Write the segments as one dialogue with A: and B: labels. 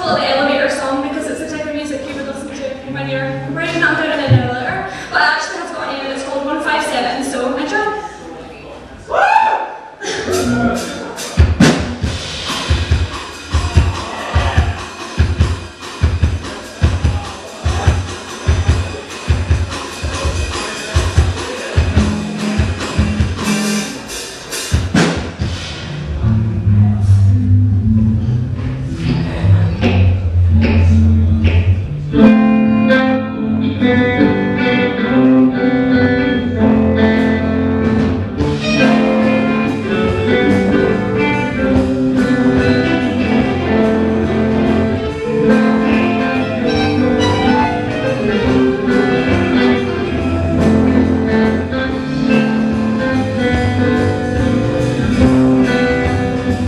A: full of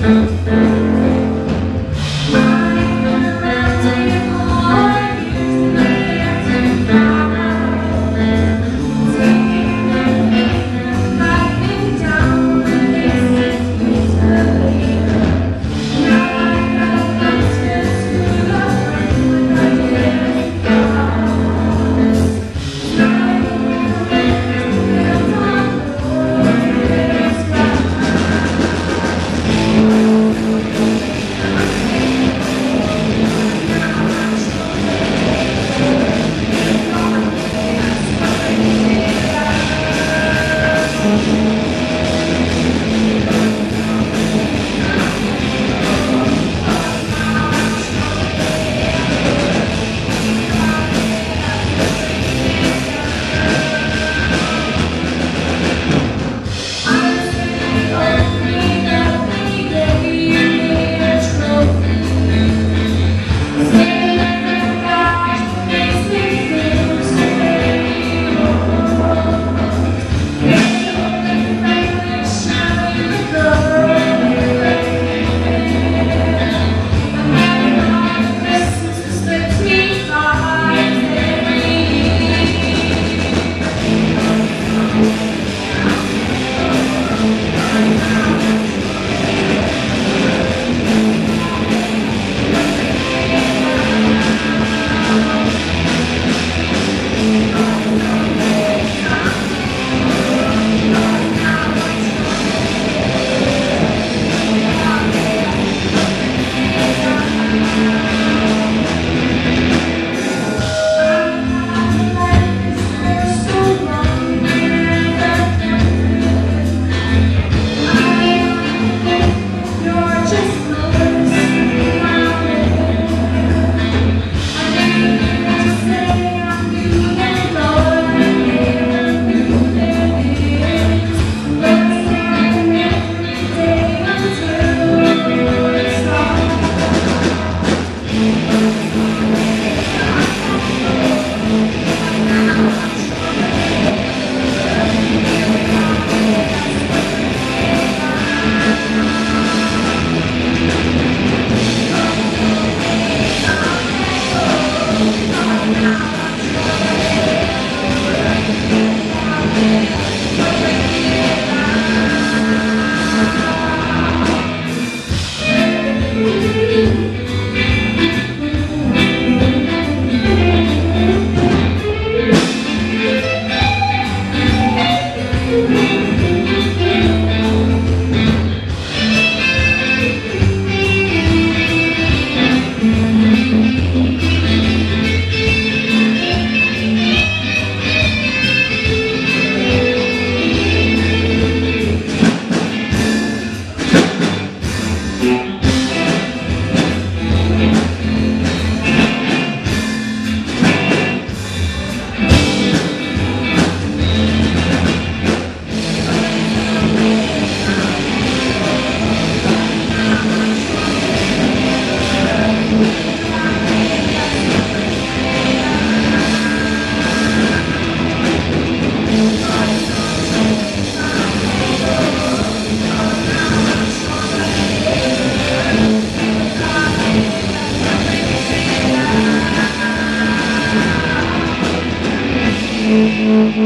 A: Música hum, hum.
B: Thank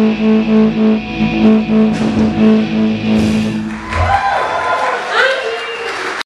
B: you.